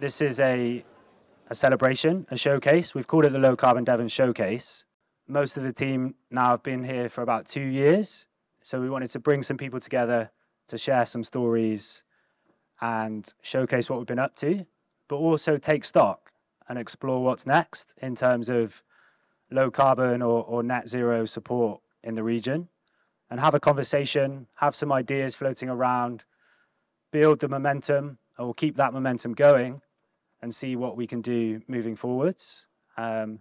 this is a, a celebration, a showcase. We've called it the Low Carbon Devon Showcase. Most of the team now have been here for about two years. So we wanted to bring some people together to share some stories and showcase what we've been up to, but also take stock and explore what's next in terms of low carbon or, or net zero support in the region and have a conversation, have some ideas floating around, build the momentum, or keep that momentum going and see what we can do moving forwards. Um,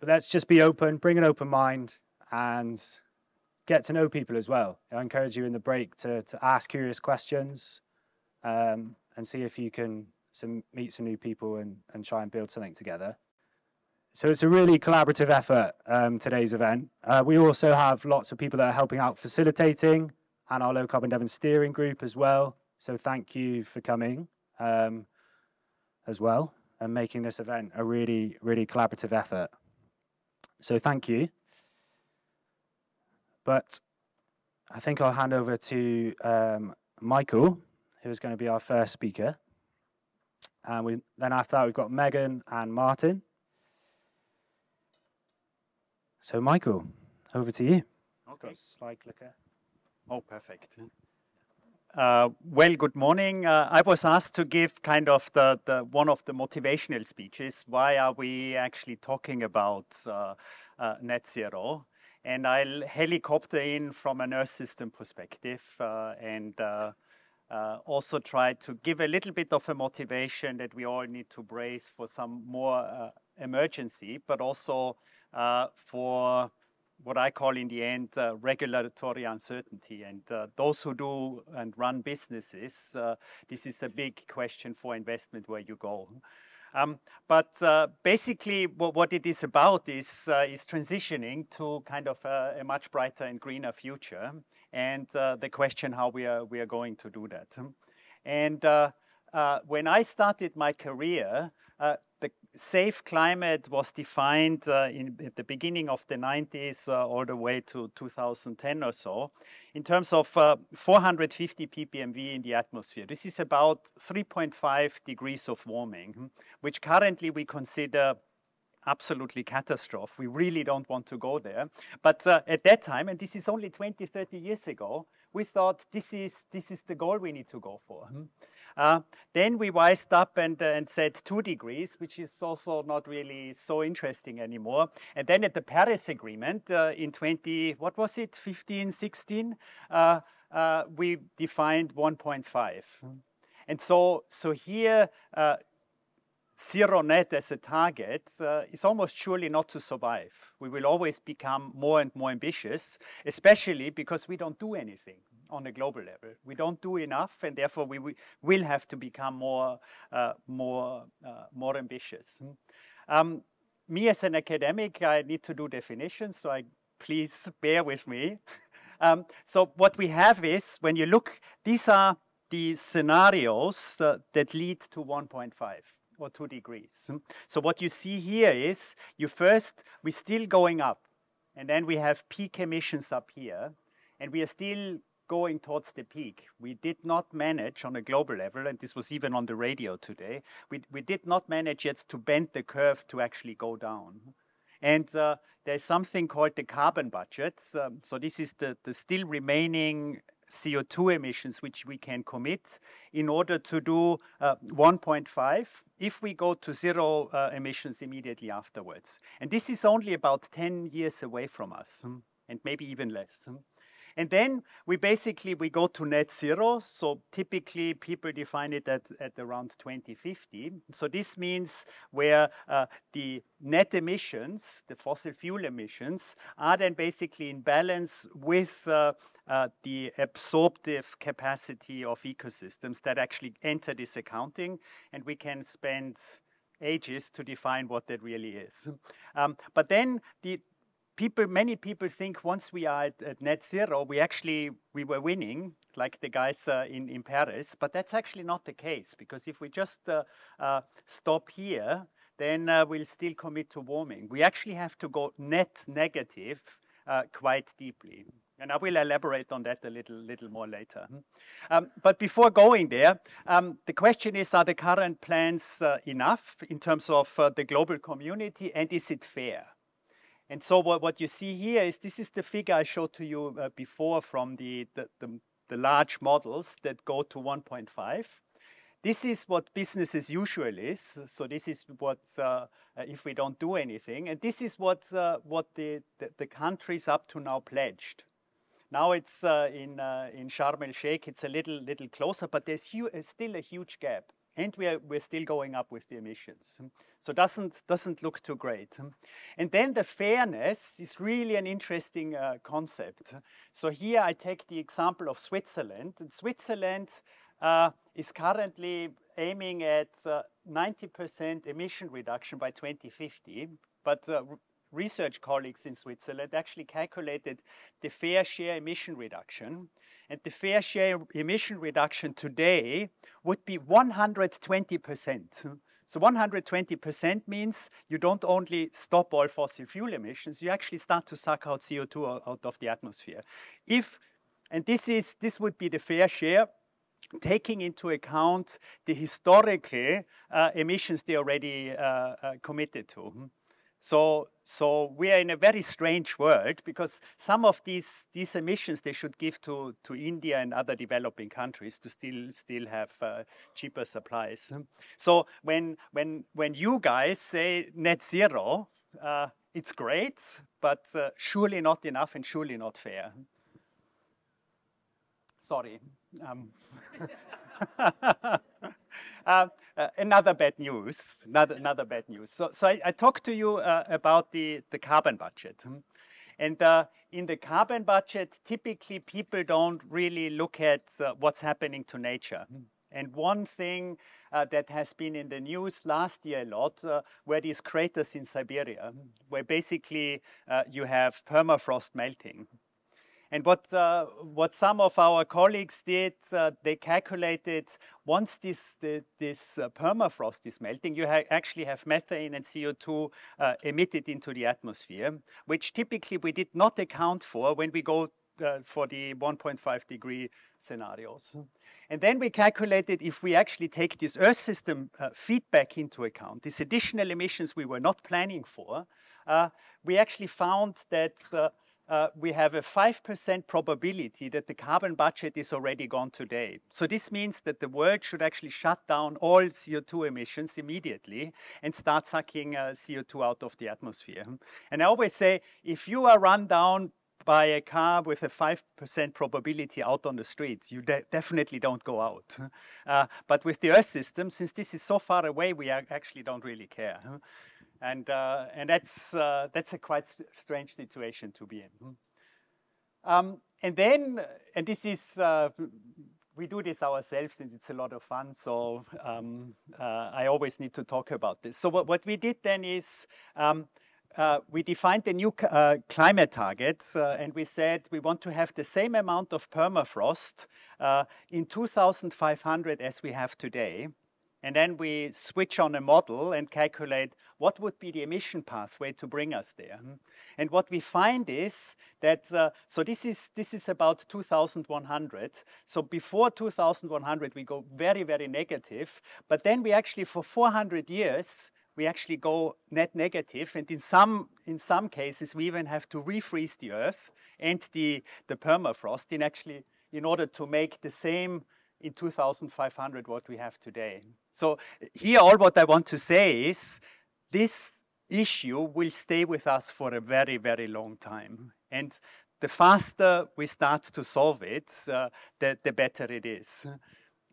but let's just be open, bring an open mind, and get to know people as well. I encourage you in the break to, to ask curious questions um, and see if you can some, meet some new people and, and try and build something together. So it's a really collaborative effort, um, today's event. Uh, we also have lots of people that are helping out facilitating and our low carbon Devon steering group as well. So thank you for coming um, as well and making this event a really, really collaborative effort. So thank you. But I think I'll hand over to um, Michael, who is going to be our first speaker. And we, then after that, we've got Megan and Martin. So Michael, over to you. Okay. Slide clicker. Oh, perfect. Uh, well, good morning. Uh, I was asked to give kind of the, the one of the motivational speeches. Why are we actually talking about uh, uh net zero? And I'll helicopter in from an Earth system perspective uh, and uh, also try to give a little bit of a motivation that we all need to brace for some more emergency, but also for what I call in the end uh, regulatory uncertainty. And uh, those who do and run businesses, uh, this is a big question for investment where you go. Um, but uh, basically, what, what, it is about is, uh, is transitioning to kind of a, a, much brighter and greener future, and uh, the question how we are we are going to do that. And when I started my career, the safe climate was defined uh, in, at the beginning of the 90s uh, all the way to 2010 or so in terms of uh, 450 ppmv in the atmosphere. This is about 3.5 degrees of warming, which currently we consider absolutely catastrophe. We really don't want to go there. But uh, at that time, and this is only 20, 30 years ago, we thought this is, this is the goal we need to go for. Uh, then we wised up and, uh, and said two degrees, which is also not really so interesting anymore. And then at the Paris Agreement uh, in 20, what was it, 15, 16, uh, uh, we defined 1.5. And so, so here, uh, zero net as a target uh, is almost surely not to survive. We will always become more and more ambitious, especially because we don't do anything on a global level. We don't do enough, and therefore we will have to become more, uh, more, uh, more ambitious. Um, me as an academic, I need to do definitions, so I please bear with me. um, so what we have is, when you look, these are the scenarios uh, that lead to 1.5 or 2 degrees. So what you see here is, you first, we're still going up, and then we have peak emissions up here, and we are still going towards the peak. We did not manage on a global level, and this was even on the radio today, we, we did not manage yet to bend the curve to actually go down. And uh, there's something called the carbon budgets. Um, so this is the, the still remaining CO2 emissions which we can commit in order to do uh, 1.5 if we go to zero uh, emissions immediately afterwards. And this is only about 10 years away from us, mm. and maybe even less. Mm. And then we basically, we go to net zero. So typically people define it at, at around 2050. So this means where uh, the net emissions, the fossil fuel emissions, are then basically in balance with uh, uh, the absorptive capacity of ecosystems that actually enter this accounting. And we can spend ages to define what that really is. Um, but then the, people, many people think once we are at, at, net zero, we actually we were winning, like the guys uh, in in Paris. But that's actually not the case because if we just uh, uh, stop here, then uh, we'll still commit to warming. We actually have to go net negative uh, quite deeply. And I will elaborate on that a little, little more later. Um, but before going there, um, the question is, are the current plans uh, enough in terms of uh, the global community and is it fair? And so what, what you see here is, this is the figure I showed to you uh, before from the, the, the, the large models that go to 1.5. This is what business as usual is. So this is what, uh, if we don't do anything. And this is what, uh, what the, the, the countries up to now pledged. Now it's uh, in, uh, in Sharm el Sheikh, it's a little, little closer, but there's still a huge gap. And we're, we're still going up with the emissions. So doesn't, doesn't look too great. And then the fairness is really an interesting uh, concept. So here I take the example of Switzerland. And Switzerland uh, is currently aiming at 90% uh, emission reduction by 2050. But uh, research colleagues in Switzerland actually calculated the fair share emission reduction. And the fair share emission reduction today would be 120%. So 120% means you don't only stop all fossil fuel emissions, you actually start to suck out CO2 out of the atmosphere. If, and this is, this would be the fair share, taking into account the historical uh, emissions they already uh, uh, committed to. So, so we are in a very strange world because some of these, these emissions they should give to, to India and other developing countries to still, still have uh, cheaper supplies. So when, when, when you guys say net zero, uh, it's great, but uh, surely not enough and surely not fair. Sorry. Um. Uh, uh, another bad news, another, bad news. So, so I, I talked to you uh, about the, the carbon budget. And uh, in the carbon budget, typically people don't really look at uh, what's happening to nature. And one thing uh, that has been in the news last year a lot were these craters in Siberia, where basically you have permafrost melting. And what, uh, what some of our colleagues did, uh, they calculated once this, the, this uh, permafrost is melting, you ha actually have methane and CO2 uh, emitted into the atmosphere, which typically we did not account for when we go uh, for the 1.5 degree scenarios. And then we calculated if we actually take this Earth system uh, feedback into account, these additional emissions we were not planning for, we actually found that uh, we have a 5% probability that the carbon budget is already gone today. So this means that the world should actually shut down all CO2 emissions immediately and start sucking uh, CO2 out of the atmosphere. And I always say, if you are run down by a car with a 5% probability out on the streets, you de definitely don't go out. Uh, but with the Earth system, since this is so far away, we actually don't really care. And, uh, and that's, uh, that's a quite strange situation to be in. Hmm. Um, and then, and this is, uh, we do this ourselves and it's a lot of fun. So um, uh, I always need to talk about this. So what, what we did then is um, uh, we defined the new uh, climate targets uh, and we said we want to have the same amount of permafrost uh, in 2500 as we have today. And then we switch on a model and calculate what would be the emission pathway to bring us there. And what we find is that, uh, so this is, this is about 2100. So before 2100, we go very, very negative. But then we actually, for 400 years, we actually go net negative, and in some in some cases we even have to refreeze the Earth and the the permafrost in actually in order to make the same in 2500 what we have today. So here all what I want to say is this issue will stay with us for a very, very long time. And the faster we start to solve it, uh, the, the better it is.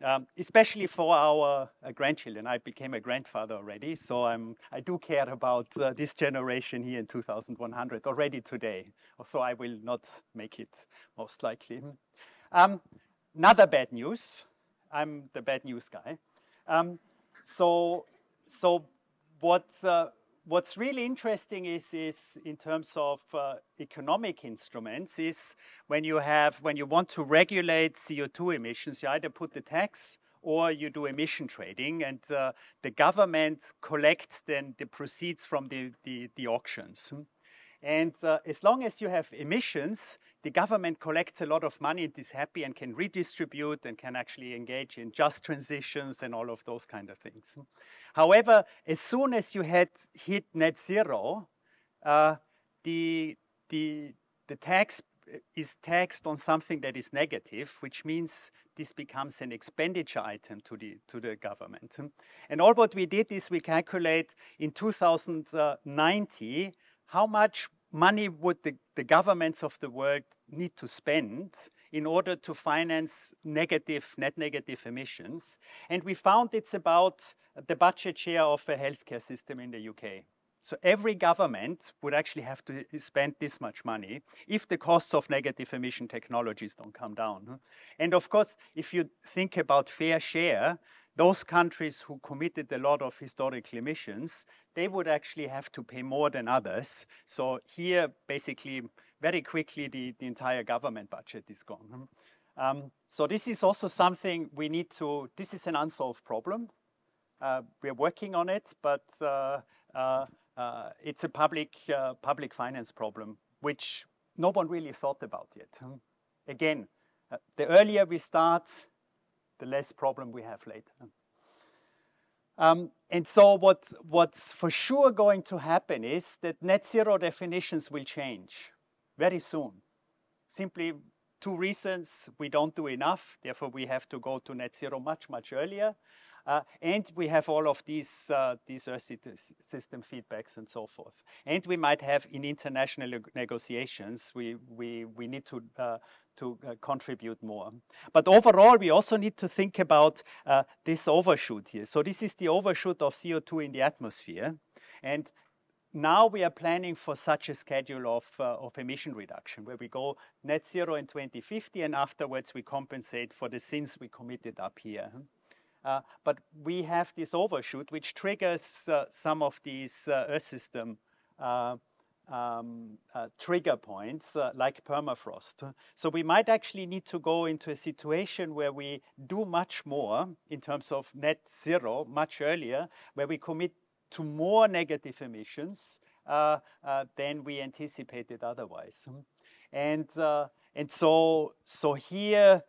Um, especially for our uh, grandchildren. I became a grandfather already, so I'm, I do care about uh, this generation here in 2100 already today, although I will not make it most likely. Um, another bad news. I'm the bad news guy. Um, so, so what's, uh, what's really interesting is, is in terms of uh, economic instruments is when you have, when you want to regulate CO2 emissions, you either put the tax or you do emission trading and uh, the government collects then the proceeds from the, the, the auctions. And uh, as long as you have emissions, the government collects a lot of money and is happy and can redistribute and can actually engage in just transitions and all of those kind of things. However, as soon as you had hit net zero, uh, the, the, the tax is taxed on something that is negative, which means this becomes an expenditure item to the, to the government. And all what we did is we calculate in 2090 how much money would the, the governments of the world need to spend in order to finance negative, net negative emissions. And we found it's about the budget share of a healthcare system in the UK. So every government would actually have to spend this much money if the costs of negative emission technologies don't come down. And of course, if you think about fair share, those countries who committed a lot of historical emissions, they would actually have to pay more than others. So here, basically, very quickly, the, the entire government budget is gone. Um, so this is also something we need to, this is an unsolved problem. Uh, we're working on it, but uh, uh, uh, it's a public, uh, public finance problem, which no one really thought about yet. Again, uh, the earlier we start, the less problem we have later. Um, and so what, what's for sure going to happen is that net zero definitions will change very soon. Simply two reasons, we don't do enough, therefore we have to go to net zero much, much earlier. Uh, and we have all of these, uh, these Earth system feedbacks and so forth. And we might have in international negotiations, we, we, we need to, uh, to uh, contribute more. But overall, we also need to think about uh, this overshoot here. So this is the overshoot of CO2 in the atmosphere. And now we are planning for such a schedule of, uh, of emission reduction where we go net zero in 2050 and afterwards we compensate for the sins we committed up here. Uh, but we have this overshoot which triggers uh, some of these uh, Earth system um, uh, trigger points uh, like permafrost. So we might actually need to go into a situation where we do much more in terms of net zero much earlier, where we commit to more negative emissions than we anticipated otherwise. And, and so, so here,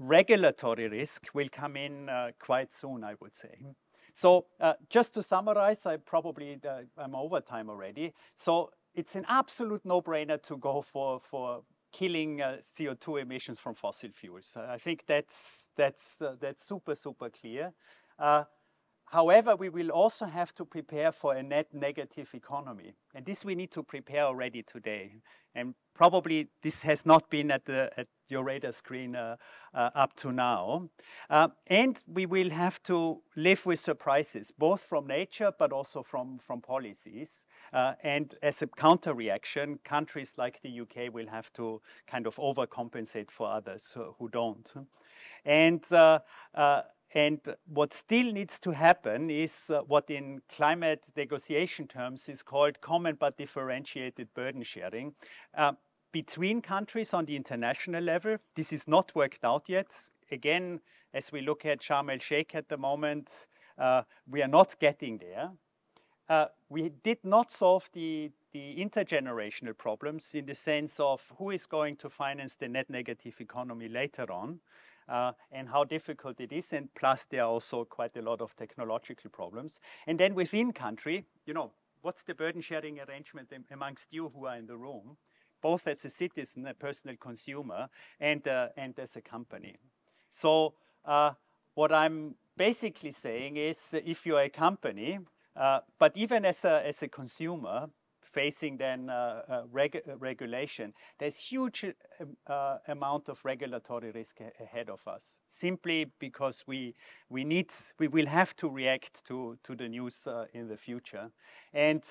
regulatory risk will come in uh, quite soon, I would say. So uh, just to summarize, I probably, uh, I'm over time already. So it's an absolute no-brainer to go for, for killing uh, CO2 emissions from fossil fuels. I think that's, that's, uh, that's super, super clear. However, we will also have to prepare for a net negative economy. And this we need to prepare already today. And probably this has not been at, the, at your radar screen uh, uh, up to now. Uh, and we will have to live with surprises, both from nature but also from, from policies. Uh, and as a counter reaction, countries like the UK will have to kind of overcompensate for others who don't. And uh, uh, and what still needs to happen is uh, what in climate negotiation terms is called common but differentiated burden sharing. Uh, between countries on the international level, this is not worked out yet. Again, as we look at Sharm el Sheikh at the moment, uh, we are not getting there. Uh, we did not solve the, the intergenerational problems in the sense of who is going to finance the net negative economy later on uh, and how difficult it is. And plus, there are also quite a lot of technological problems. And then within country, you know, what's the burden sharing arrangement amongst you who are in the room, both as a citizen, a personal consumer, and, uh, and as a company. So uh, what I'm basically saying is if you're a company, uh, but even as a, as a consumer, facing then uh, uh, reg regulation, there's huge uh, amount of regulatory risk ahead of us, simply because we, we, need, we will have to react to, to the news in the future. And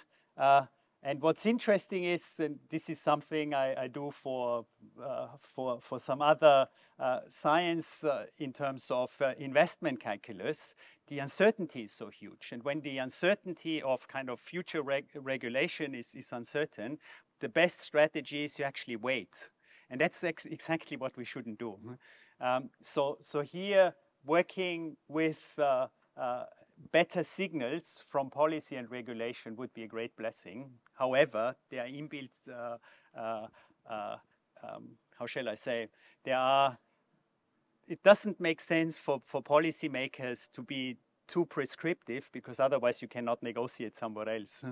and what's interesting is, and this is something I, I do for, uh, for, for some other uh, science uh, in terms of uh, investment calculus, the uncertainty is so huge. And when the uncertainty of kind of future reg regulation is, is uncertain, the best strategy is to actually wait. And that's ex exactly what we shouldn't do. Um, so, so here, working with uh, uh, better signals from policy and regulation would be a great blessing. However, there are inbuilt, uh, uh, uh, um, how shall I say, there are, it doesn't make sense for, for policymakers to be too prescriptive because otherwise you cannot negotiate somewhere else.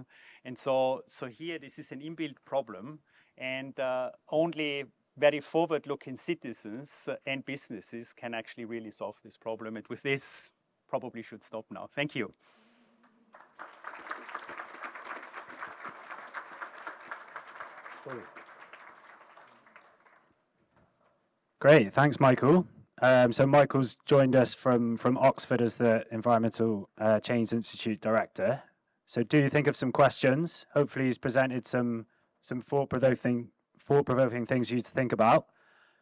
and so, so here this is an inbuilt problem and uh, only very forward-looking citizens and businesses can actually really solve this problem. And with this, probably should stop now. Thank you. Great, thanks, Michael. Um, so Michael's joined us from from Oxford as the Environmental uh, Change Institute director. So do you think of some questions? Hopefully, he's presented some some thought-provoking thought-provoking things for you to think about.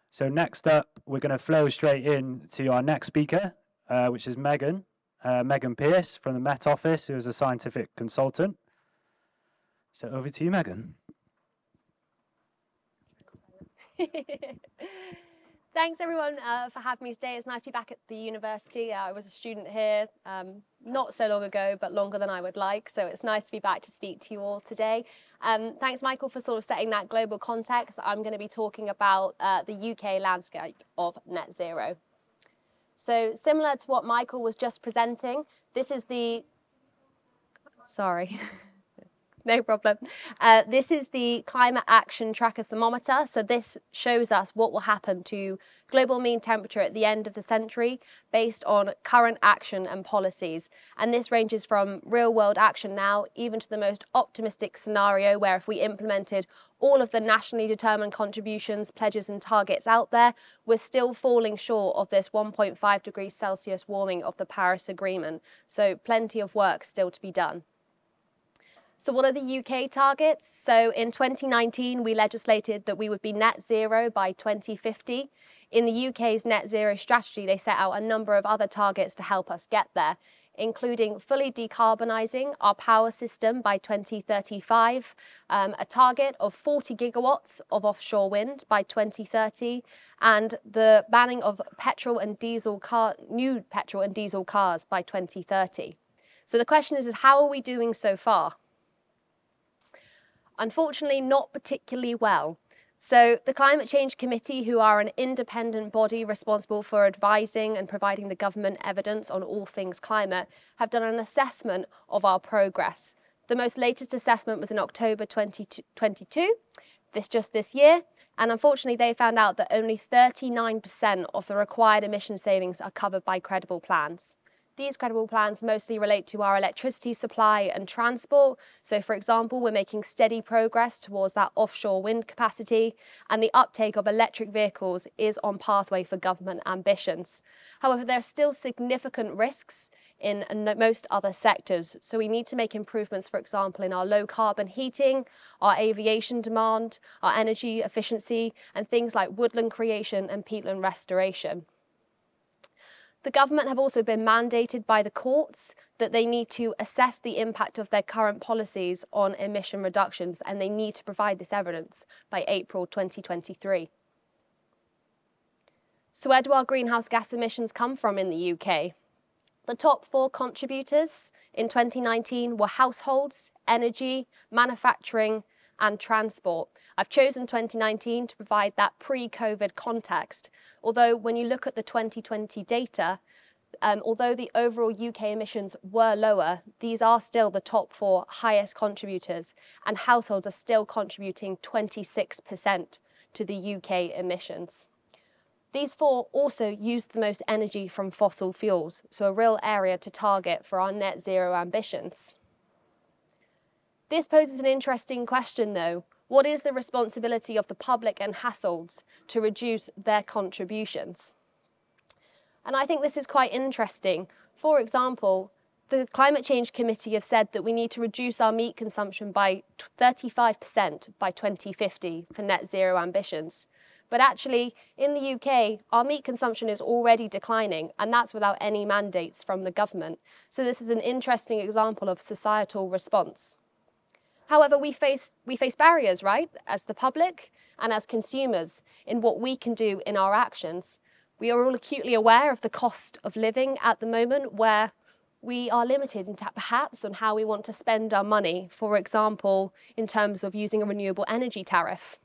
So next up, we're going to flow straight in to our next speaker, uh, which is Megan, uh, Megan Pearce from the Met Office, who is a scientific consultant. So over to you, Megan. Thanks everyone uh, for having me today. It's nice to be back at the university. Uh, I was a student here um, not so long ago, but longer than I would like. So it's nice to be back to speak to you all today. Um, thanks, Michael, for sort of setting that global context. I'm going to be talking about uh, the UK landscape of net zero. So similar to what Michael was just presenting, this is the, sorry. no problem. Uh, this is the climate action tracker thermometer. So this shows us what will happen to global mean temperature at the end of the century based on current action and policies. And this ranges from real world action now, even to the most optimistic scenario where if we implemented all of the nationally determined contributions, pledges and targets out there, we're still falling short of this 1.5 degrees Celsius warming of the Paris Agreement. So plenty of work still to be done. So, what are the UK targets? So, in 2019, we legislated that we would be net zero by 2050. In the UK's net zero strategy, they set out a number of other targets to help us get there, including fully decarbonising our power system by 2035, um, a target of 40 gigawatts of offshore wind by 2030, and the banning of petrol and diesel car, new petrol and diesel cars by 2030. So the question is, is how are we doing so far? Unfortunately, not particularly well. So, the Climate Change Committee, who are an independent body responsible for advising and providing the government evidence on all things climate, have done an assessment of our progress. The most latest assessment was in October 2022, this just this year, and unfortunately, they found out that only 39% of the required emission savings are covered by credible plans. These credible plans mostly relate to our electricity supply and transport. So, for example, we're making steady progress towards that offshore wind capacity, and the uptake of electric vehicles is on pathway for government ambitions. However, there are still significant risks in most other sectors. So, we need to make improvements, for example, in our low carbon heating, our aviation demand, our energy efficiency, and things like woodland creation and peatland restoration. The government have also been mandated by the courts that they need to assess the impact of their current policies on emission reductions and they need to provide this evidence by April 2023. So, where do our greenhouse gas emissions come from in the UK? The top four contributors in 2019 were households, energy, manufacturing, and transport. I've chosen 2019 to provide that pre COVID context, although when you look at the 2020 data, um, although the overall UK emissions were lower, these are still the top four highest contributors, and households are still contributing 26% to the UK emissions. These four also use the most energy from fossil fuels, so a real area to target for our net zero ambitions. This poses an interesting question, though. What is the responsibility of the public and households to reduce their contributions? And I think this is quite interesting. For example, the Climate Change Committee have said that we need to reduce our meat consumption by 35% by 2050 for net zero ambitions. But actually, in the UK, our meat consumption is already declining, and that's without any mandates from the government. So, this is an interesting example of societal response. However, we face, we face barriers, right, as the public and as consumers in what we can do in our actions. We are all acutely aware of the cost of living at the moment, where we are limited perhaps on how we want to spend our money, for example, in terms of using a renewable energy tariff.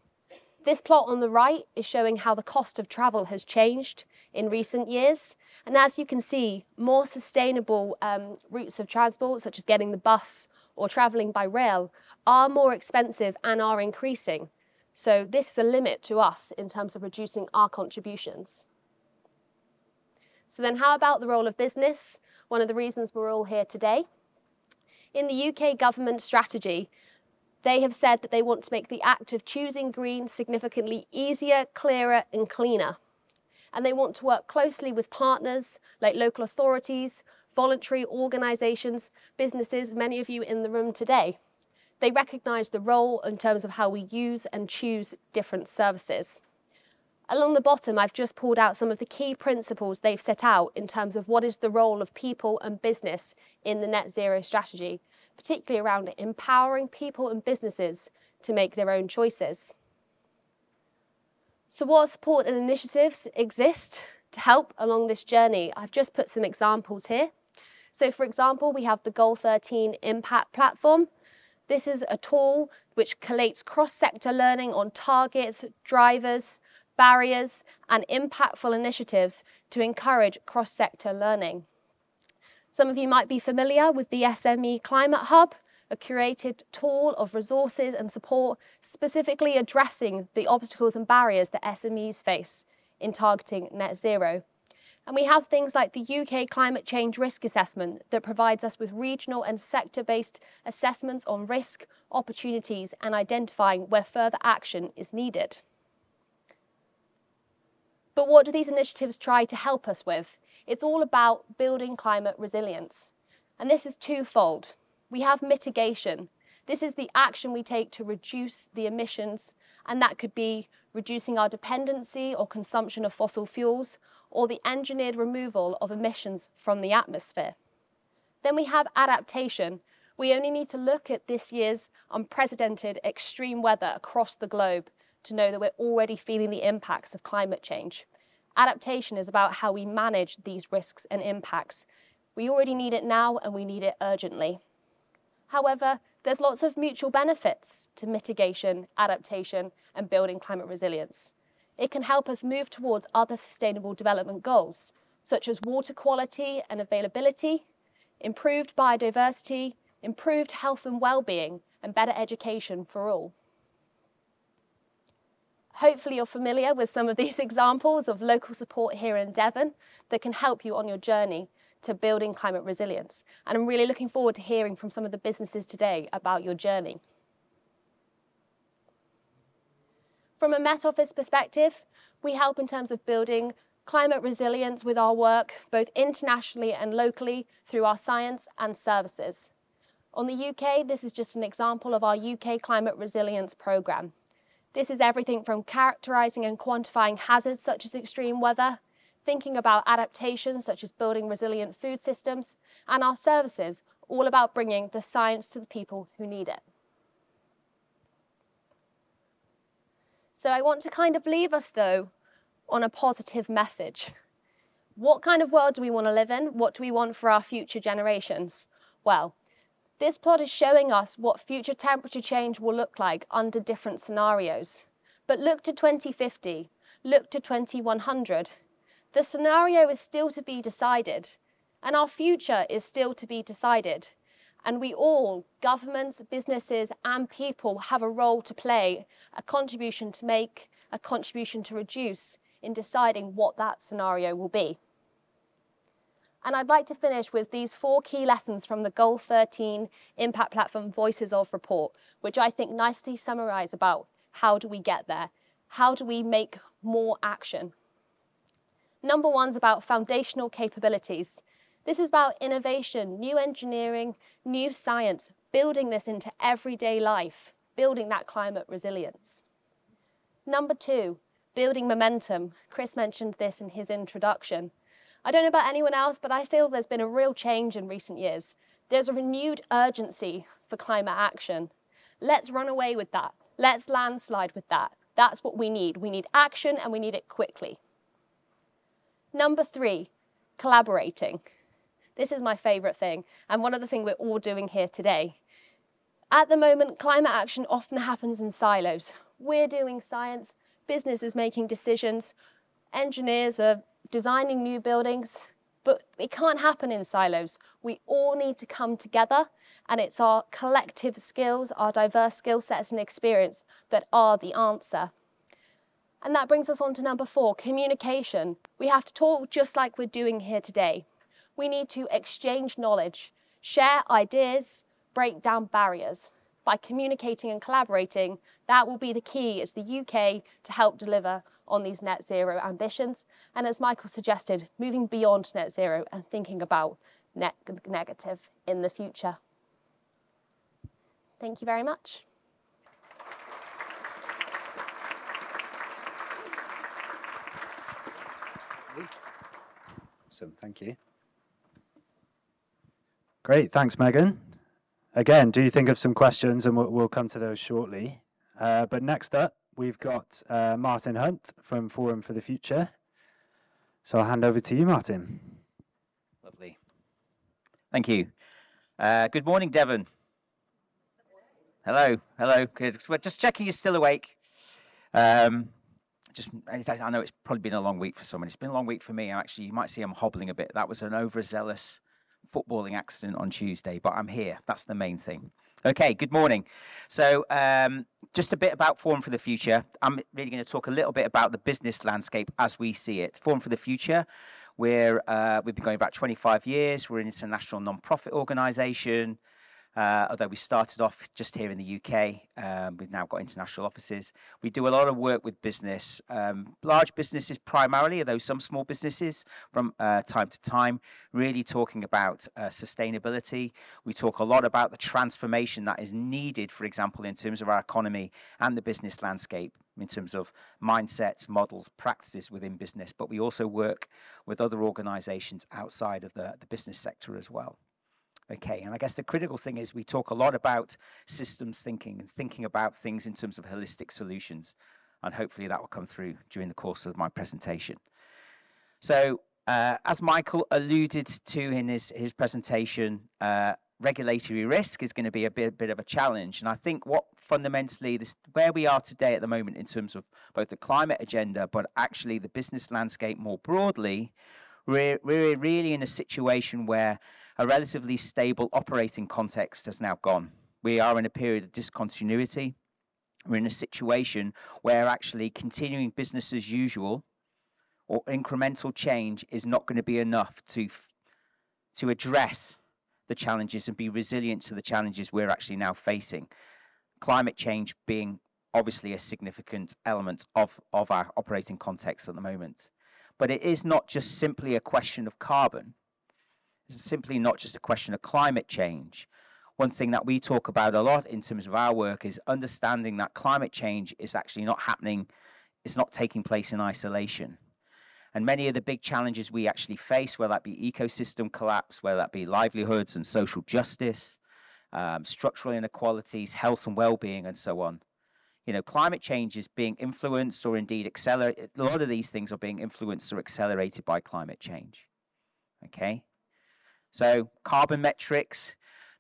This plot on the right is showing how the cost of travel has changed in recent years. And as you can see, more sustainable um, routes of transport, such as getting the bus or travelling by rail, are more expensive and are increasing. So this is a limit to us in terms of reducing our contributions. So then how about the role of business? One of the reasons we're all here today. In the UK government strategy, they have said that they want to make the act of choosing green significantly easier, clearer, and cleaner. And they want to work closely with partners like local authorities, voluntary organisations, businesses, many of you in the room today. They recognise the role in terms of how we use and choose different services. Along the bottom, I've just pulled out some of the key principles they've set out in terms of what is the role of people and business in the net zero strategy particularly around empowering people and businesses to make their own choices. So, what support and initiatives exist to help along this journey? I've just put some examples here. So, for example, we have the Goal 13 Impact Platform. This is a tool which collates cross sector learning on targets, drivers, barriers, and impactful initiatives to encourage cross sector learning. Some of you might be familiar with the SME Climate Hub, a curated tool of resources and support specifically addressing the obstacles and barriers that SMEs face in targeting net zero. And we have things like the UK Climate Change Risk Assessment that provides us with regional and sector based assessments on risk, opportunities, and identifying where further action is needed. But what do these initiatives try to help us with? It's all about building climate resilience. And this is twofold. We have mitigation. This is the action we take to reduce the emissions, and that could be reducing our dependency or consumption of fossil fuels, or the engineered removal of emissions from the atmosphere. Then we have adaptation. We only need to look at this year's unprecedented extreme weather across the globe to know that we're already feeling the impacts of climate change. Adaptation is about how we manage these risks and impacts. We already need it now and we need it urgently. However, there's lots of mutual benefits to mitigation, adaptation, and building climate resilience. It can help us move towards other sustainable development goals, such as water quality and availability, improved biodiversity, improved health and well-being, and better education for all. Hopefully you're familiar with some of these examples of local support here in Devon that can help you on your journey to building climate resilience. And I'm really looking forward to hearing from some of the businesses today about your journey. From a Met Office perspective, we help in terms of building climate resilience with our work, both internationally and locally, through our science and services. On the UK, this is just an example of our UK Climate Resilience Programme. This is everything from characterising and quantifying hazards such as extreme weather, thinking about adaptations such as building resilient food systems, and our services, all about bringing the science to the people who need it. So I want to kind of leave us, though, on a positive message. What kind of world do we want to live in? What do we want for our future generations? Well, this plot is showing us what future temperature change will look like under different scenarios. But look to 2050, look to 2100. The scenario is still to be decided, and our future is still to be decided. And we all, governments, businesses, and people, have a role to play, a contribution to make, a contribution to reduce in deciding what that scenario will be. And I'd like to finish with these four key lessons from the Goal 13 Impact Platform Voices of report, which I think nicely summarize about how do we get there? How do we make more action? Number one's about foundational capabilities. This is about innovation, new engineering, new science, building this into everyday life, building that climate resilience. Number two, building momentum. Chris mentioned this in his introduction. I don't know about anyone else, but I feel there's been a real change in recent years. There's a renewed urgency for climate action. Let's run away with that. Let's landslide with that. That's what we need. We need action and we need it quickly. Number three, collaborating. This is my favourite thing, and one of the things we're all doing here today. At the moment, climate action often happens in silos. We're doing science, business is making decisions, engineers are designing new buildings, but it can't happen in silos. We all need to come together, and it's our collective skills, our diverse skill sets and experience that are the answer. And that brings us on to number four communication. We have to talk just like we're doing here today. We need to exchange knowledge, share ideas, break down barriers. By communicating and collaborating, that will be the key as the UK to help deliver on these net zero ambitions. And as Michael suggested, moving beyond net zero and thinking about net negative in the future. Thank you very much. Awesome, thank you. Great, thanks, Megan. Again, do you think of some questions, and we'll, we'll come to those shortly. Uh, but next up, we've got uh, Martin Hunt from Forum for the Future. So I'll hand over to you, Martin. Lovely. Thank you. Uh, good morning, Devon. Hello, hello. Good. We're just checking you're still awake. Um, just, I know it's probably been a long week for someone. It's been a long week for me. Actually, you might see I'm hobbling a bit. That was an overzealous footballing accident on Tuesday, but I'm here. That's the main thing. Okay, good morning. So, um, just a bit about Forum for the Future. I'm really going to talk a little bit about the business landscape as we see it. Forum for the Future, we're, uh, we've been going about 25 years. We're an international non-profit organisation. Uh, although we started off just here in the UK, um, we've now got international offices. We do a lot of work with business, um, large businesses primarily, although some small businesses from uh, time to time, really talking about uh, sustainability. We talk a lot about the transformation that is needed, for example, in terms of our economy and the business landscape in terms of mindsets, models, practices within business, but we also work with other organizations outside of the, the business sector as well. Okay, and I guess the critical thing is we talk a lot about systems thinking and thinking about things in terms of holistic solutions, and hopefully that will come through during the course of my presentation. So, uh, as Michael alluded to in his, his presentation, uh, regulatory risk is going to be a bit, bit of a challenge. And I think what fundamentally, this, where we are today at the moment in terms of both the climate agenda, but actually the business landscape more broadly, we're, we're really in a situation where a relatively stable operating context has now gone. We are in a period of discontinuity. We're in a situation where actually continuing business as usual or incremental change is not going to be enough to, to address the challenges and be resilient to the challenges we're actually now facing. Climate change being obviously a significant element of, of our operating context at the moment. But it is not just simply a question of carbon. It's simply not just a question of climate change. One thing that we talk about a lot in terms of our work is understanding that climate change is actually not happening, it's not taking place in isolation. And many of the big challenges we actually face, whether that be ecosystem collapse, whether that be livelihoods and social justice, um, structural inequalities, health and well-being, and so on. You know, climate change is being influenced or indeed accelerated. A lot of these things are being influenced or accelerated by climate change. Okay? So carbon metrics,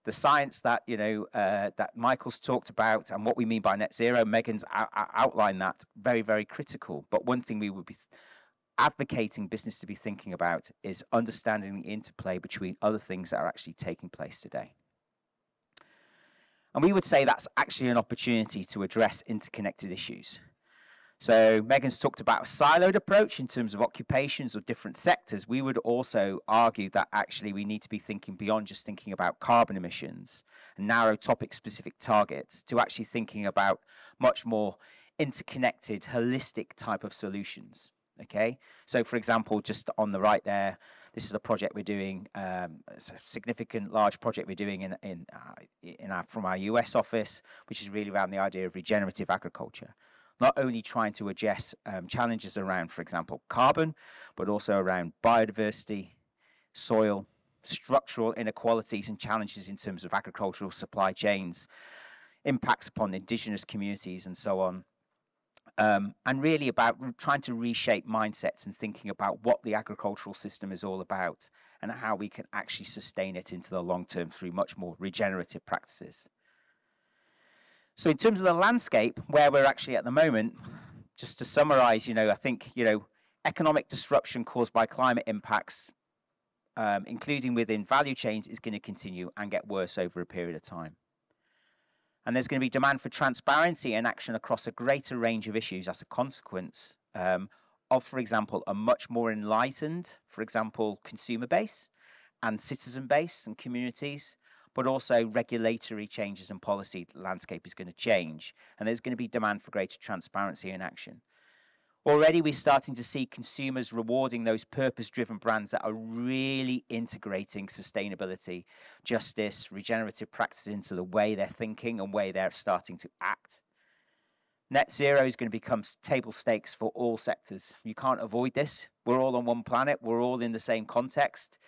the science that you know uh, that Michael's talked about, and what we mean by net zero. Megan's outlined that very, very critical. But one thing we would be advocating business to be thinking about is understanding the interplay between other things that are actually taking place today. And we would say that's actually an opportunity to address interconnected issues. So Megan's talked about a siloed approach in terms of occupations or different sectors. We would also argue that actually we need to be thinking beyond just thinking about carbon emissions and narrow topic specific targets to actually thinking about much more interconnected, holistic type of solutions. Okay, so for example, just on the right there, this is a project we're doing. Um, it's a significant, large project we're doing in in, uh, in our, from our US office, which is really around the idea of regenerative agriculture not only trying to address um, challenges around, for example, carbon, but also around biodiversity, soil, structural inequalities and challenges in terms of agricultural supply chains, impacts upon indigenous communities, and so on. um, and really about trying to reshape mindsets and thinking about what the agricultural system is all about and how we can actually sustain it into the long term through much more regenerative practices. So in terms of the landscape, where we're actually at the moment, just to summarize, you know, I think, you know, economic disruption caused by climate impacts, um, including within value chains, is going to continue and get worse over a period of time. And there's going to be demand for transparency and action across a greater range of issues as a consequence um, of, for example, a much more enlightened, for example, consumer base and citizen base and communities, but also regulatory changes and policy landscape is going to change. And there's going to be demand for greater transparency and action. Already, we're starting to see consumers rewarding those purpose driven brands that are really integrating sustainability, justice, regenerative practices into the way they're thinking and way they're starting to act. Net zero is going to become table stakes for all sectors. You can't avoid this. We're all on one planet, we're all in the same context.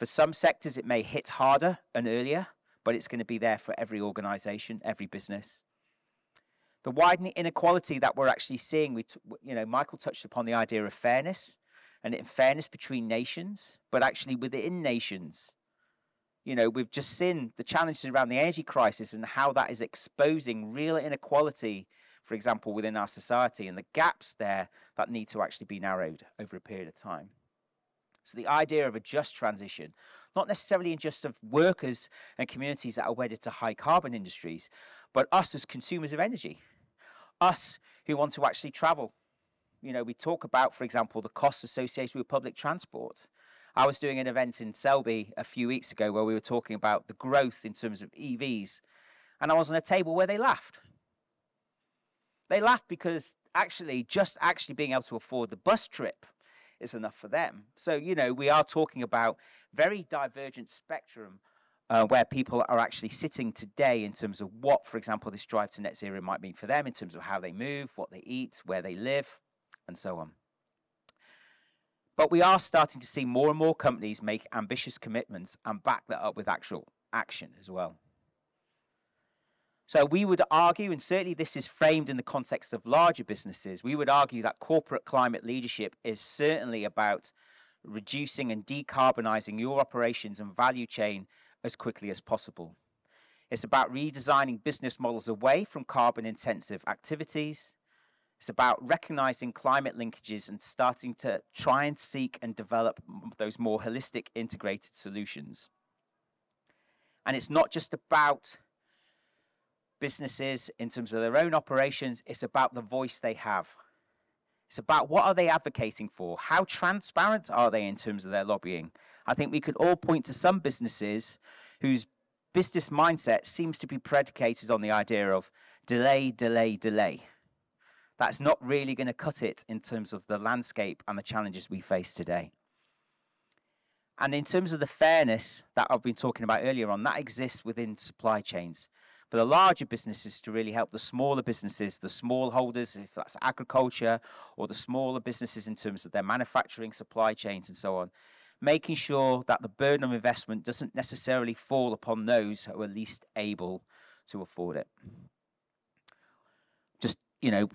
For some sectors, it may hit harder and earlier, but it's going to be there for every organization, every business. The widening inequality that we're actually seeing, we you know, Michael touched upon the idea of fairness and in fairness between nations, but actually within nations. You know, we've just seen the challenges around the energy crisis and how that is exposing real inequality for example, within our society, and the gaps there that need to actually be narrowed over a period of time. So the idea of a just transition, not necessarily in just of workers and communities that are wedded to high carbon industries, but us as consumers of energy, us who want to actually travel. You know, we talk about, for example, the costs associated with public transport. I was doing an event in Selby a few weeks ago where we were talking about the growth in terms of EVs, and I was on a table where they laughed they laughed because actually, just actually being able to afford the bus trip is enough for them. So, you know, we are talking about very divergent spectrum uh, where people are actually sitting today in terms of what, for example, this drive to net zero might mean for them in terms of how they move, what they eat, where they live, and so on. But we are starting to see more and more companies make ambitious commitments and back that up with actual action as well. So we would argue, and certainly this is framed in the context of larger businesses, we would argue that corporate climate leadership is certainly about reducing and decarbonizing your operations and value chain as quickly as possible. It's about redesigning business models away from carbon intensive activities. It's about recognizing climate linkages and starting to try and seek and develop those more holistic integrated solutions. And it's not just about businesses in terms of their own operations, it's about the voice they have. It's about what are they advocating for? How transparent are they in terms of their lobbying? I think we could all point to some businesses whose business mindset seems to be predicated on the idea of delay, delay, delay. That's not really going to cut it in terms of the landscape and the challenges we face today. And in terms of the fairness that I've been talking about earlier on, that exists within supply chains for the larger businesses to really help the smaller businesses, the smallholders, if that's agriculture, or the smaller businesses in terms of their manufacturing, supply chains, and so on, making sure that the burden of investment doesn't necessarily fall upon those who are least able to afford it. Just, you know,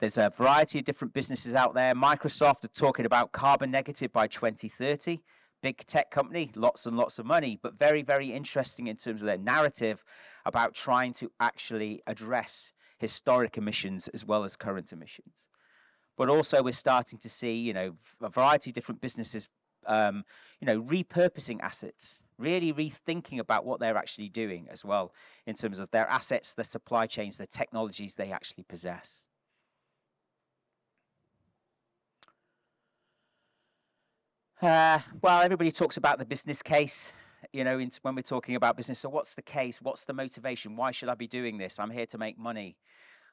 there's a variety of different businesses out there. Microsoft are talking about carbon negative by 2030 big tech company, lots and lots of money, but very, very interesting in terms of their narrative about trying to actually address historic emissions as well as current emissions. But also, we're starting to see, you know, a variety of different businesses, um, you know, repurposing assets, really rethinking about what they're actually doing as well in terms of their assets, their supply chains, the technologies they actually possess. Uh, well, everybody talks about the business case, you know, when we're talking about business. So, what's the case? What's the motivation? Why should I be doing this? I'm here to make money.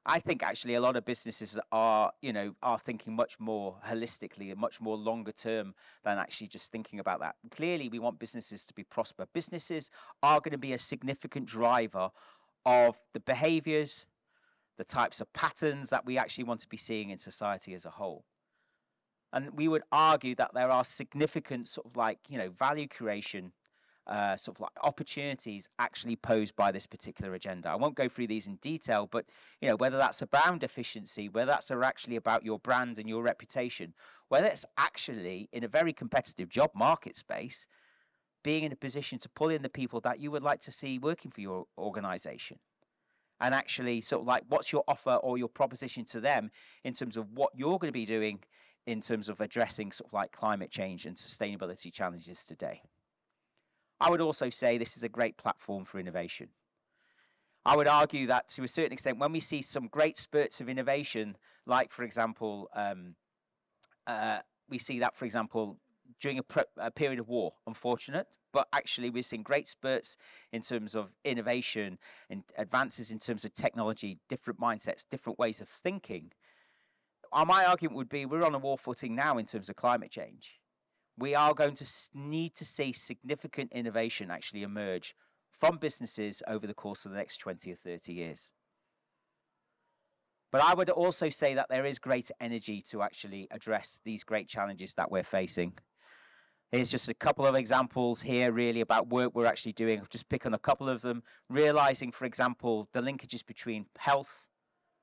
I think actually a lot of businesses are, you know, are thinking much more holistically and much more longer term than actually just thinking about that. Clearly, we want businesses to be prosper. Businesses are going to be a significant driver of the behaviors, the types of patterns that we actually want to be seeing in society as a whole. And we would argue that there are significant sort of like, you know, value creation uh, sort of like opportunities actually posed by this particular agenda. I won't go through these in detail, but you know whether that's around efficiency, whether that's actually about your brand and your reputation, whether it's actually in a very competitive job market space, being in a position to pull in the people that you would like to see working for your organization. And actually, sort of like, what's your offer or your proposition to them in terms of what you're going to be doing in terms of addressing sort of like climate change and sustainability challenges today? I would also say this is a great platform for innovation. I would argue that to a certain extent, when we see some great spurts of innovation, like for example, um, uh, we see that, for example, during a, a, period of war, unfortunate, but actually we're seeing great spurts in terms of innovation and advances in terms of technology, different mindsets, different ways of thinking. Uh, my argument would be we're on a war footing now in terms of climate change we are going to need to see significant innovation actually emerge from businesses over the course of the next 20 or 30 years. But I would also say that there is greater energy to actually address these great challenges that we're facing. Here's just a couple of examples here, really, about work we're actually doing. I'll just pick on a couple of them. Realizing, for example, the linkages between health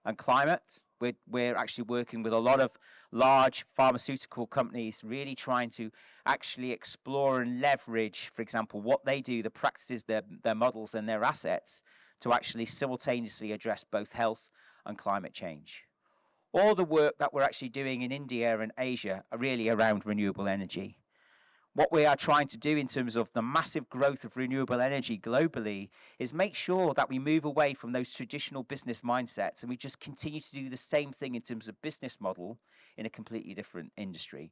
and climate. We're, we're actually working with a lot of large pharmaceutical companies, really trying to actually explore and leverage, for example, what they do, the practices, their, their models, and their assets to actually simultaneously address both health and climate change. All the work that we're actually doing in India and Asia are really around renewable energy what we are trying to do in terms of the massive growth of renewable energy globally is make sure that we move away from those traditional business mindsets and we just continue to do the same thing in terms of business model in a completely different industry.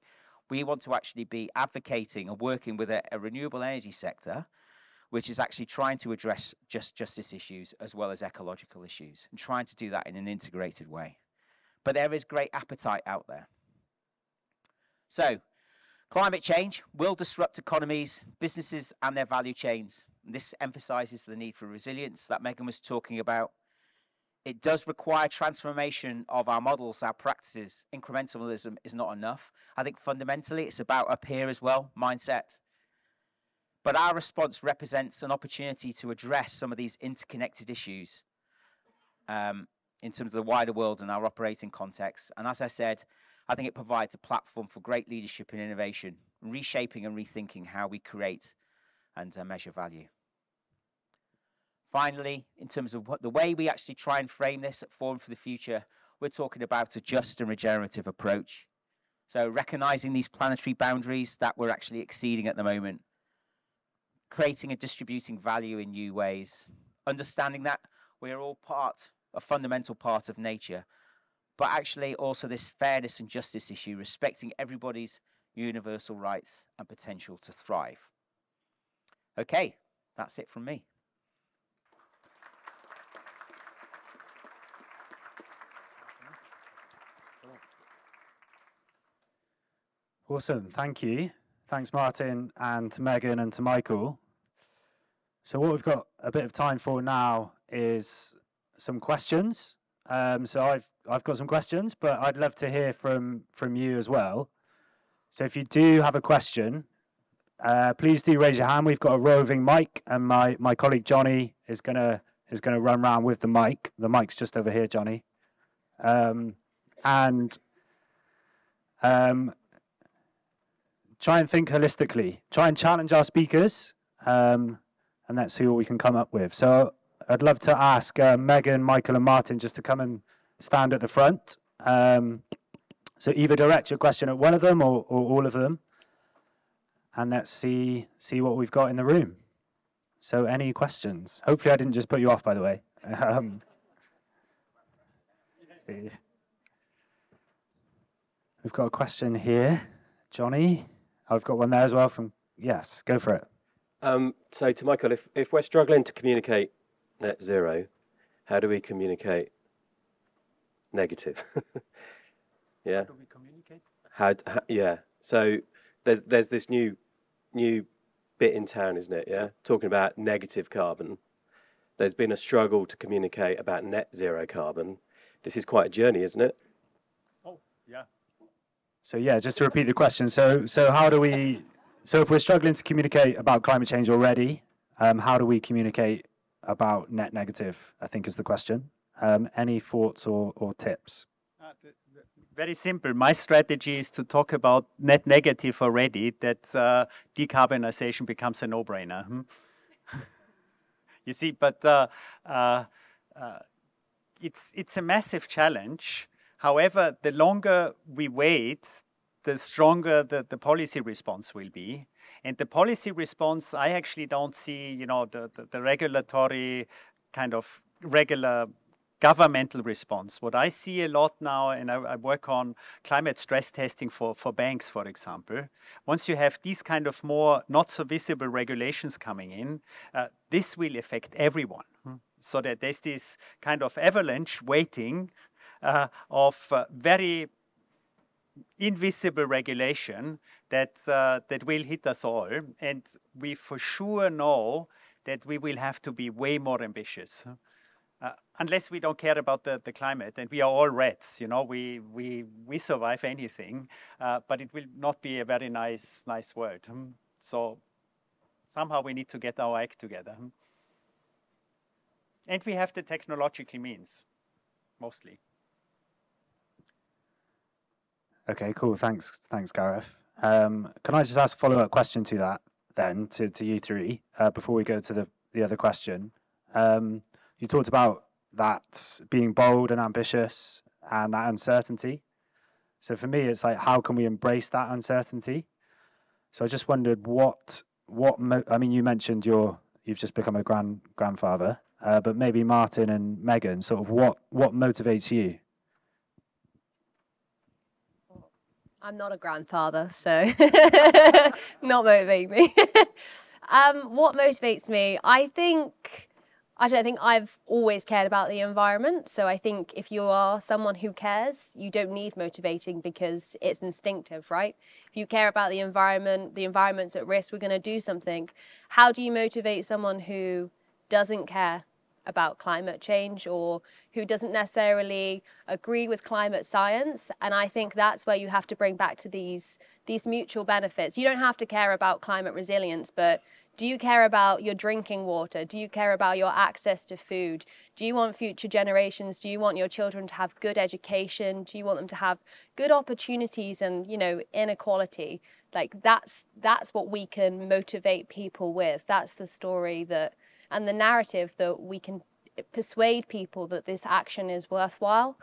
We want to actually be advocating and working with a, a renewable energy sector which is actually trying to address just justice issues as well as ecological issues and trying to do that in an integrated way. But there is great appetite out there. So, Climate change will disrupt economies, businesses, and their value chains. This emphasizes the need for resilience that Megan was talking about. It does require transformation of our models, our practices. Incrementalism is not enough. I think fundamentally it's about up here as well, mindset. But our response represents an opportunity to address some of these interconnected issues um, in terms of the wider world and our operating context. And as I said, I think it provides a platform for great leadership and innovation, reshaping and rethinking how we create and uh, measure value. Finally, in terms of what the way we actually try and frame this at Forum for the Future, we're talking about a just and regenerative approach. So recognizing these planetary boundaries that we're actually exceeding at the moment, creating and distributing value in new ways, understanding that we're all part, a fundamental part of nature, but actually also this fairness and justice issue, respecting everybody's universal rights and potential to thrive. Okay, that's it from me. Awesome, thank you. Thanks, Martin, and to Megan and to Michael. So, what we've got a bit of time for now is some questions. Um, so I've I've got some questions, but I'd love to hear from from you as well. So if you do have a question, uh, please do raise your hand. We've got a roving mic, and my my colleague Johnny is gonna is gonna run around with the mic. The mic's just over here, Johnny. Um, and um, try and think holistically. Try and challenge our speakers, um, and let's see what we can come up with. So I'd love to ask uh, Megan, Michael, and Martin just to come and stand at the front. Um, so either direct your question at one of them or, or all of them, and let's see see what we've got in the room. So any questions? Hopefully, I didn't just put you off. By the way. Um, we've got a question here, Johnny. I've got one there as well. From yes, go for it. Um, so to Michael, if if we're struggling to communicate net zero, how do we communicate negative? yeah. How do we communicate? How, how, yeah. So there's there's this new new bit in town, isn't it? Yeah, talking about negative carbon. There's been a struggle to communicate about net zero carbon. This is quite a journey, isn't it? Oh, yeah. So yeah, just to repeat the question. So so how do we So if we're struggling to communicate about climate change already, um, how do we communicate about net negative? I think is the question. Um, any thoughts or, or tips? Uh, very simple. My strategy is to talk about net negative already, that uh, decarbonization becomes a no-brainer. Hmm? you see, but uh, uh, uh, it's, it's a massive challenge. However, the longer we wait, the stronger the, the policy response will be. And the policy response, I actually don't see, you know, the, the, the regulatory kind of regular governmental response. What I see a lot now, and I, I, work on climate stress testing for, for banks, for example, once you have these kind of more not so visible regulations coming in, uh, this will affect everyone. Hmm. So that there's this kind of avalanche waiting uh, of uh, very invisible regulation that uh, that will hit us all, and we for sure know that we will have to be way more ambitious. Uh, unless we don't care about the, the climate and we are all rats you know we we we survive anything uh, but it will not be a very nice nice world hmm? so somehow we need to get our act together hmm? and we have the technological means mostly Okay, cool. Thanks, thanks, Gareth. Um, can I just ask a follow-up question to that then, to, to you three, uh, before we go to the, the other question? Um, you talked about that being bold and ambitious and that uncertainty. So for me, it's like, how can we embrace that uncertainty? So I just wondered what, what, I mean, you mentioned your, you've just become a grand grandfather, uh, but maybe Martin and Megan, sort of what, what motivates you? I'm not a grandfather, so not motivate me. um, what motivates me? I think I don't think I've always cared about the environment. So I think if you are someone who cares, you don't need motivating because it's instinctive, right? If you care about the environment, the environment's at risk, we're going to do something. How do you motivate someone who doesn't care? About climate change or who doesn't necessarily agree with climate science and i think that's where you have to bring back to these these mutual benefits you don't have to care about climate resilience but do you care about your drinking water? Do you care about your access to food? Do you want future generations? Do you want your children to have good education? Do you want them to have good opportunities and, you know, inequality? Like that's that's what we can motivate people with. That's the story that and the narrative that we can persuade people that this action is worthwhile.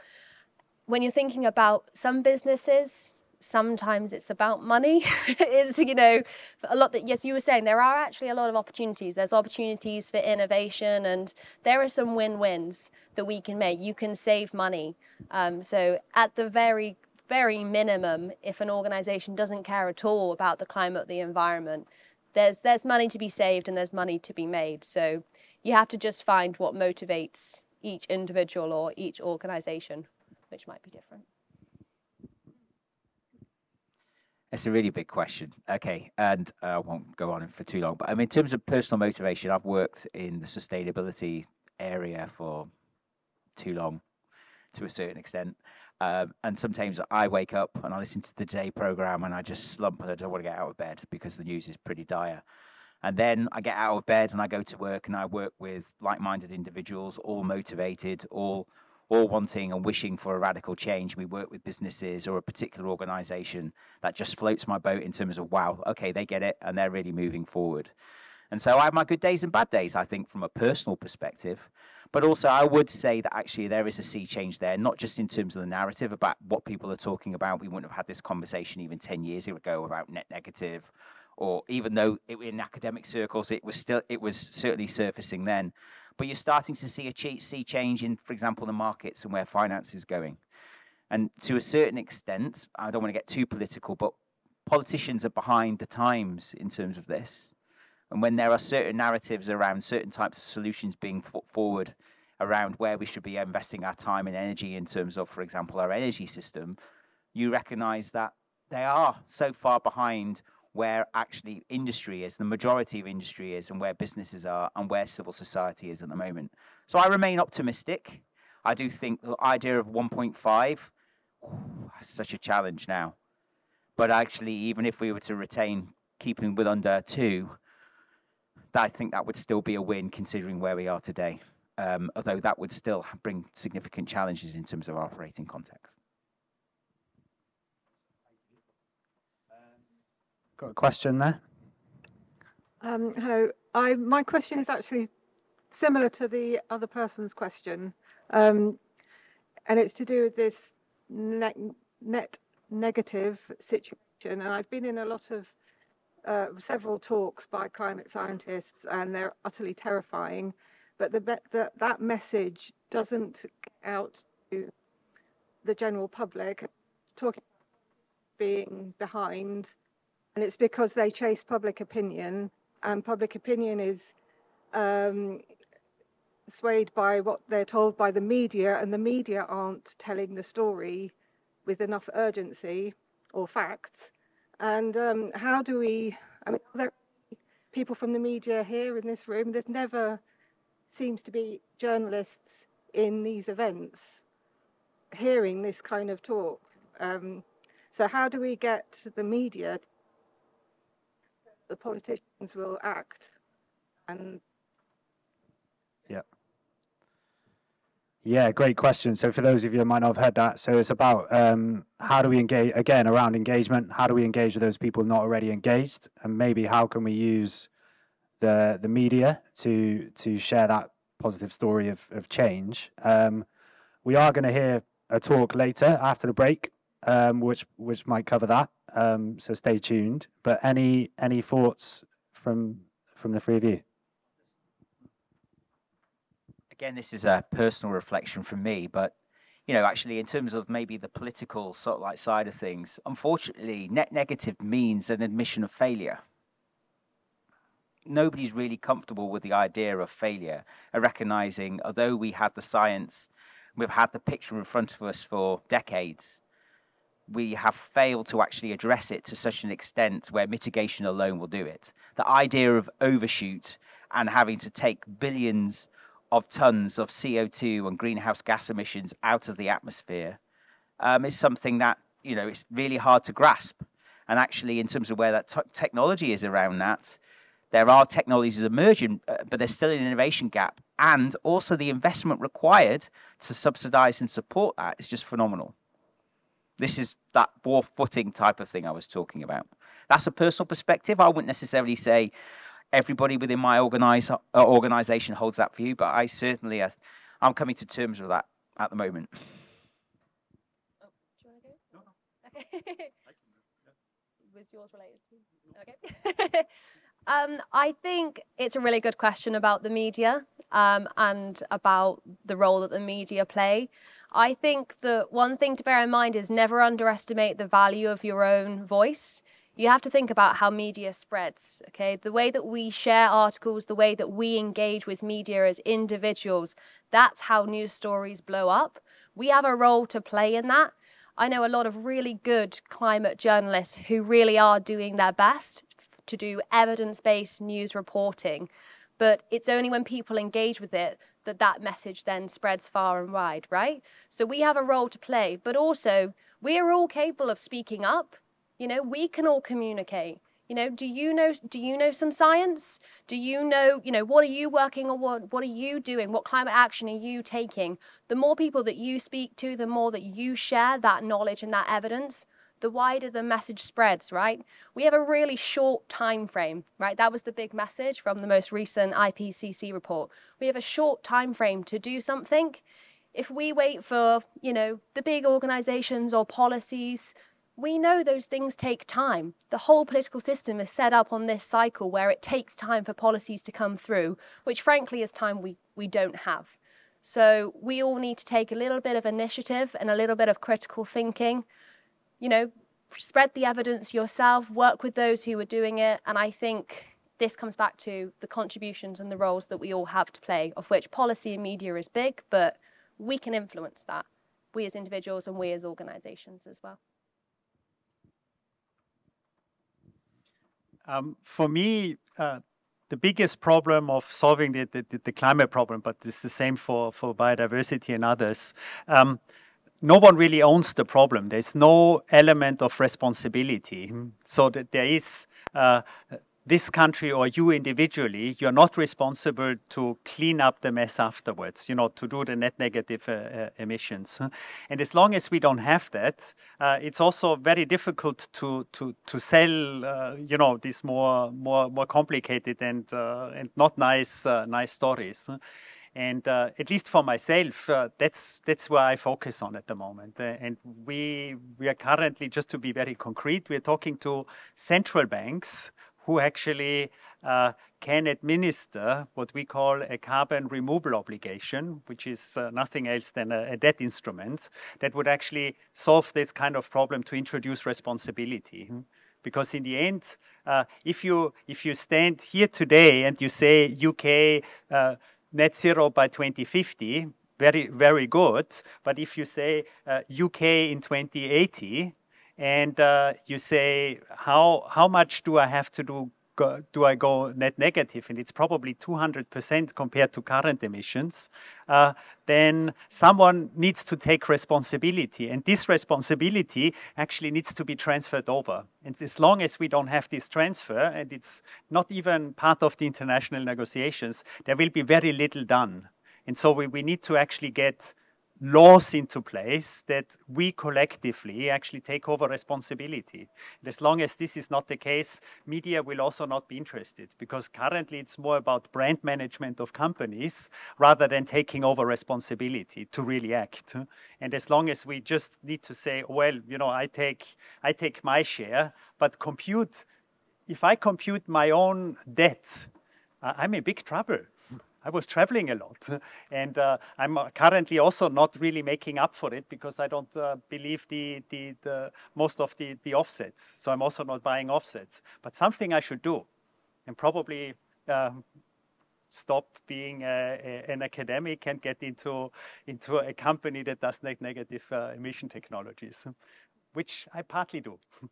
When you're thinking about some businesses, sometimes it's about money. it's, you know, a lot that, yes, you were saying there are actually a lot of opportunities. There's opportunities for innovation, and there are some win wins that we can make. You can save money. Um, so, at the very, very minimum, if an organization doesn't care at all about the climate, the environment, there's there's money to be saved and there's money to be made. So you have to just find what motivates each individual or each organization, which might be different. It's a really big question. Okay, and uh, I won't go on for too long. But I mean, in terms of personal motivation, I've worked in the sustainability area for too long, to a certain extent. Um, and sometimes I wake up and I listen to the day program and I just slump and I don't want to get out of bed because the news is pretty dire. And then I get out of bed and I go to work and I work with like-minded individuals, all motivated, all all wanting and wishing for a radical change. We work with businesses or a particular organization that just floats my boat in terms of wow, okay, they get it and they're really moving forward. And so I have my good days and bad days, I think, from a personal perspective. But also, I would say that actually there is a sea change there, not just in terms of the narrative about what people are talking about. We wouldn't have had this conversation even 10 years ago about net negative, or even though it, in academic circles it was still it was certainly surfacing then. But you're starting to see a sea change in, for example, the markets and where finance is going. And to a certain extent, I don't want to get too political, but politicians are behind the times in terms of this. And when there are certain narratives around certain types of solutions being put forward around where we should be investing our time and energy in terms of, for example, our energy system, you recognize that they are so far behind where actually industry is, the majority of industry is, and where businesses are, and where civil society is at the moment. So I remain optimistic. I do think the idea of 1.5 is such a challenge now. But actually, even if we were to retain keeping with under two, I think that would still be a win considering where we are today. Um, although that would still bring significant challenges in terms of our operating context. Got a question there? Um, hello. I, my question is actually similar to the other person's question, um, and it's to do with this net, net negative situation. And I've been in a lot of uh, several talks by climate scientists, and they're utterly terrifying. But the, the, that message doesn't get out to the general public. Talking being behind, and it's because they chase public opinion, and public opinion is um, swayed by what they're told by the media, and the media aren't telling the story with enough urgency or facts. And um, how do we, I mean, are there people from the media here in this room? There's never seems to be journalists in these events hearing this kind of talk. Um, so how do we get the media, the politicians will act and yeah. Yeah, great question. So for those of you who might not have heard that, so it's about um, how do we engage again around engagement? How do we engage with those people not already engaged, and maybe how can we use the the media to to share that positive story of of change? Um, we are going to hear a talk later after the break, um, which which might cover that. Um, so stay tuned. But any any thoughts from from the three of you? Again, this is a personal reflection from me, but you know, actually, in terms of maybe the political sort of like side of things, unfortunately, net negative means an admission of failure. Nobody's really comfortable with the idea of failure, and recognizing although we had the science, we've had the picture in front of us for decades, we have failed to actually address it to such an extent where mitigation alone will do it. The idea of overshoot and having to take billions of tons of CO2 and greenhouse gas emissions out of the atmosphere um, is something that you know it's really hard to grasp. And actually, in terms of where that technology is around that, there are technologies emerging, uh, but there's still an innovation gap, and also the investment required to subsidize and support that is just phenomenal. This is that war footing type of thing I was talking about. That's a personal perspective. I wouldn't necessarily say, everybody within my organize, uh, organization holds that view, but I certainly, uh, I'm coming to terms with that at the moment. Oh, do you want to go? No, no. Okay. Was yours related to? Okay. um, I think it's a really good question about the media um, and about the role that the media play. I think that one thing to bear in mind is never underestimate the value of your own voice you have to think about how media spreads, okay? The way that we share articles, the way that we engage with media as individuals, that's how news stories blow up. We have a role to play in that. I know a lot of really good climate journalists who really are doing their best to do evidence based news reporting. But it's only when people engage with it that that message then spreads far and wide, right? So we have a role to play, but also we are all capable of speaking up you know, we can all communicate. You know, do you know do you know some science? Do you know, you know, what are you working on? What what are you doing? What climate action are you taking? The more people that you speak to, the more that you share that knowledge and that evidence, the wider the message spreads, right? We have a really short time frame, right? That was the big message from the most recent IPCC report. We have a short time frame to do something. If we wait for, you know, the big organizations or policies we know those things take time. The whole political system is set up on this cycle where it takes time for policies to come through, which frankly is time we, we don't have. So we all need to take a little bit of initiative and a little bit of critical thinking. You know, spread the evidence yourself, work with those who are doing it. And I think this comes back to the contributions and the roles that we all have to play, of which policy and media is big, but we can influence that, we as individuals and we as organizations as well. Um, for me, uh, the biggest problem of solving the, the, the, climate problem, but it's the same for, for biodiversity and others. Um, no one really owns the problem. There's no element of responsibility. So that there is uh, this country or you individually, you're not responsible to clean up the mess afterwards, you know, to do the net negative uh, uh, emissions. And as long as we don't have that, uh, it's also very difficult to to to sell, uh, you know, these more more more complicated and uh, and not nice uh, nice stories. And at least for myself, that's that's where I focus on at the moment. and we we are currently, just to be very concrete, we're talking to central banks who actually uh, can administer what we call a carbon removal obligation, which is uh, nothing else than a, a, debt instrument that would actually solve this kind of problem to introduce responsibility. Mm-hmm. Because in the end, uh, if you if you stand here today and you say UK uh, net zero by 2050, very very good. But if you say UK uh, in 2080, and uh, you say how how much do I have to do go, do I go net negative? And it's probably 200% compared to current emissions. Uh, then someone needs to take responsibility and this responsibility actually needs to be transferred over. And as long as we don't have this transfer and it's not even part of the international negotiations there will be very little done. And so we, we need to actually get laws into place that we collectively actually take over responsibility. And as long as this is not the case, media will also not be interested because currently it's more about brand management of companies rather than taking over responsibility to really act. And as long as we just need to say, well, you know, I take I take my share, but compute if I compute my own debt, I'm in big trouble I was traveling a lot. And uh, I'm uh, currently also not really making up for it because I don't uh, believe the, the, the, most of the, the offsets. So I'm also not buying offsets. But something I should do and probably um, stop being a, a, an academic and get into, into a company that does net negative uh, emission technologies, which I partly do.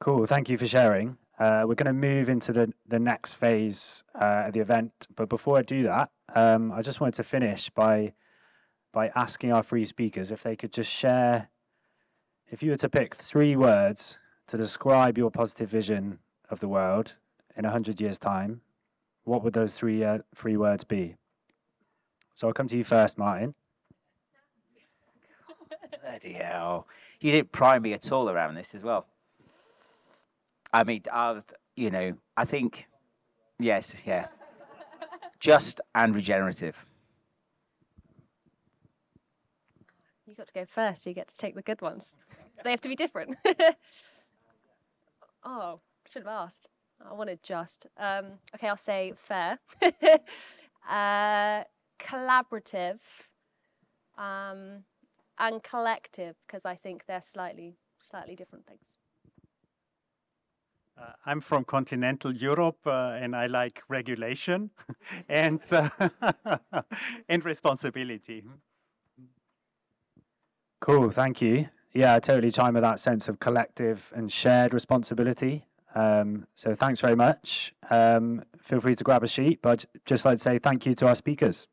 cool. Thank you for sharing. Uh, we're going to move into the, the next phase uh, of the event. But before I do that, um, I just wanted to finish by by asking our three speakers if they could just share, if you were to pick three words to describe your positive vision of the world in 100 years' time, what would those three, uh, three words be? So I'll come to you first, Martin. Bloody hell. You didn't prime me at all around this as well. I mean, I, you know, I think, yes, yeah, just and regenerative. You got to go first. So you get to take the good ones. they have to be different. oh, should have asked. I wanted just. Um, okay, I'll say fair, uh, collaborative, um, and collective because I think they're slightly slightly different things. Uh, I'm from continental Europe uh, and I like regulation and, uh, and responsibility. Cool, thank you. Yeah, I totally chime with that sense of collective and shared responsibility. Um, so thanks very much. Um, feel free to grab a sheet, but just like to say thank you to our speakers.